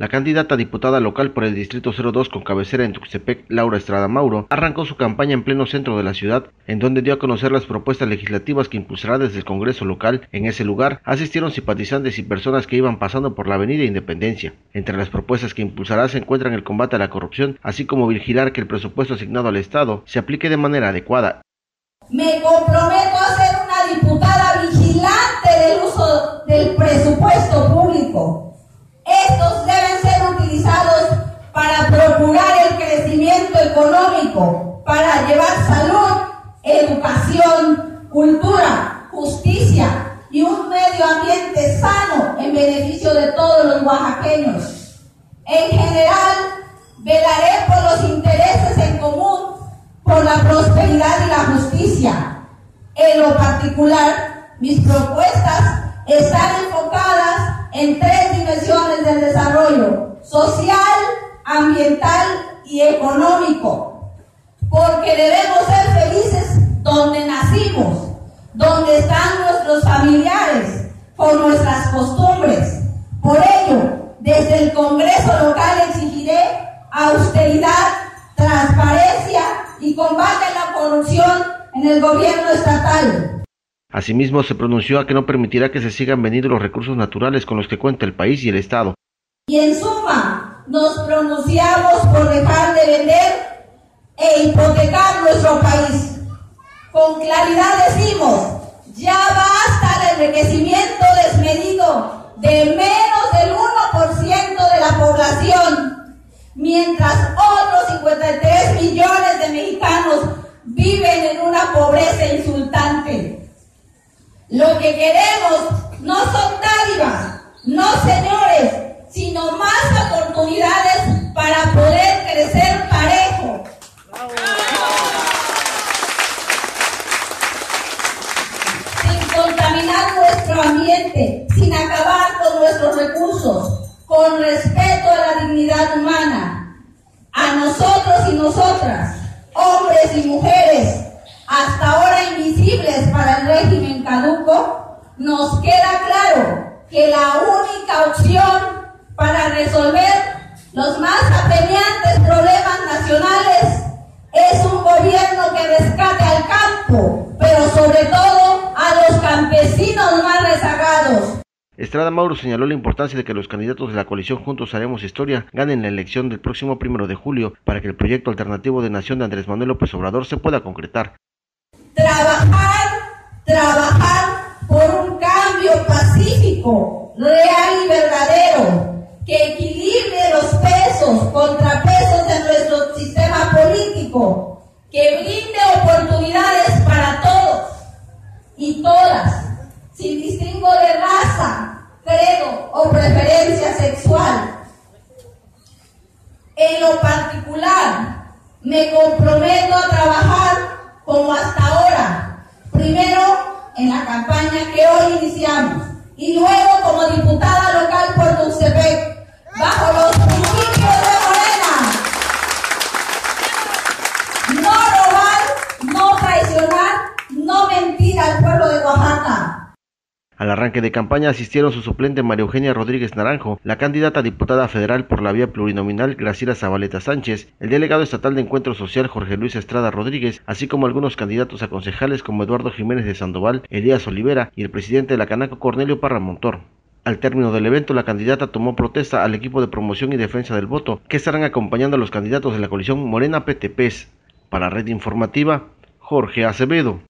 La candidata diputada local por el Distrito 02 con cabecera en Tuxtepec, Laura Estrada Mauro, arrancó su campaña en pleno centro de la ciudad, en donde dio a conocer las propuestas legislativas que impulsará desde el Congreso local. En ese lugar asistieron simpatizantes y personas que iban pasando por la Avenida Independencia. Entre las propuestas que impulsará se encuentran el combate a la corrupción, así como vigilar que el presupuesto asignado al Estado se aplique de manera adecuada. Me comprometo a ser económico, para llevar salud, educación, cultura, justicia y un medio ambiente sano en beneficio de todos los oaxaqueños. En general, velaré por los intereses en común, por la prosperidad y la justicia. En lo particular, mis propuestas están enfocadas en tres dimensiones del desarrollo, social, ambiental y económico, porque debemos ser felices donde nacimos, donde están nuestros familiares, con nuestras costumbres. Por ello, desde el Congreso local exigiré austeridad, transparencia y combate a la corrupción en el gobierno estatal. Asimismo, se pronunció a que no permitirá que se sigan vendiendo los recursos naturales con los que cuenta el país y el Estado. Y en suma, nos pronunciamos por dejar de vender e hipotecar nuestro país. Con claridad decimos, ya basta el enriquecimiento desmedido de menos del 1% de la población, mientras otros 53 millones de mexicanos viven en una pobreza insultante. Lo que queremos humana, a nosotros y nosotras, hombres y mujeres, hasta ahora invisibles para el régimen caduco, nos queda claro que la única opción para resolver los más apremiantes problemas nacionales es un gobierno Estrada Mauro señaló la importancia de que los candidatos de la coalición Juntos Haremos Historia ganen la elección del próximo primero de julio para que el proyecto alternativo de nación de Andrés Manuel López Obrador se pueda concretar. Trabajar, trabajar por un cambio pacífico, real y verdadero, que equilibre los pesos, contrapesos de nuestro sistema político, que brinde oportunidades En lo particular, me comprometo a trabajar como hasta ahora. Primero en la campaña que hoy iniciamos y luego como diputada local por Tuxtepec, bajo los principios de Morena. No robar, no traicionar, no mentir al pueblo de Oaxaca. Al arranque de campaña asistieron su suplente María Eugenia Rodríguez Naranjo, la candidata a diputada federal por la vía plurinominal Graciela Zabaleta Sánchez, el delegado estatal de Encuentro Social Jorge Luis Estrada Rodríguez, así como algunos candidatos a concejales como Eduardo Jiménez de Sandoval, Elías Olivera y el presidente de la Canaco Cornelio Parra Montor. Al término del evento, la candidata tomó protesta al equipo de promoción y defensa del voto, que estarán acompañando a los candidatos de la coalición Morena PTPs. Para Red Informativa, Jorge Acevedo.